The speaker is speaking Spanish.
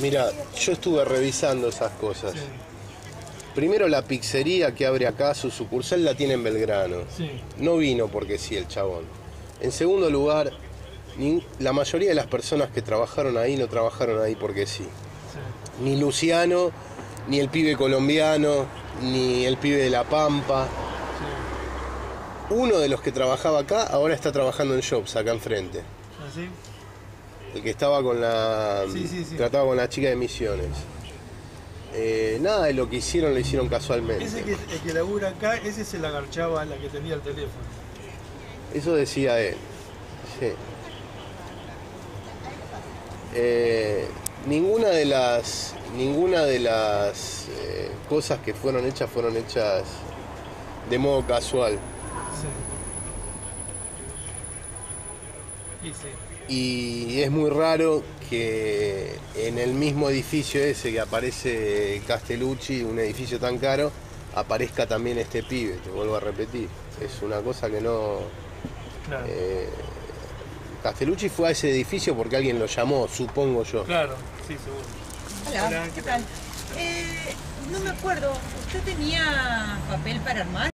Mira, yo estuve revisando esas cosas. Sí, Primero la pizzería que abre acá, su sucursal la tiene en Belgrano. sí, No vino porque sí el chabón. En segundo lugar, la mayoría de las personas que trabajaron ahí no trabajaron ahí porque sí. sí. Ni Luciano, ni el pibe colombiano, ni el pibe de La Pampa. Uno de los que trabajaba acá ahora está trabajando en Shops, acá enfrente. ¿Así? El que estaba con la. Sí, sí, sí. trataba con la chica de misiones. Eh, nada de lo que hicieron lo hicieron casualmente. Ese que, el que labura acá, ese se la agarchaba la que tenía el teléfono. Eso decía él. Sí. Eh, ninguna de las ninguna de las eh, cosas que fueron hechas fueron hechas de modo casual. Y sí. Y es muy raro que en el mismo edificio ese que aparece Castellucci, un edificio tan caro, aparezca también este pibe, te vuelvo a repetir. Es una cosa que no... Claro. eh, Castellucci fue a ese edificio porque alguien lo llamó, supongo yo. Claro, sí, seguro. Hola, Hola, ¿qué ¿qué tal? Eh, no me acuerdo, ¿usted tenía papel para armar?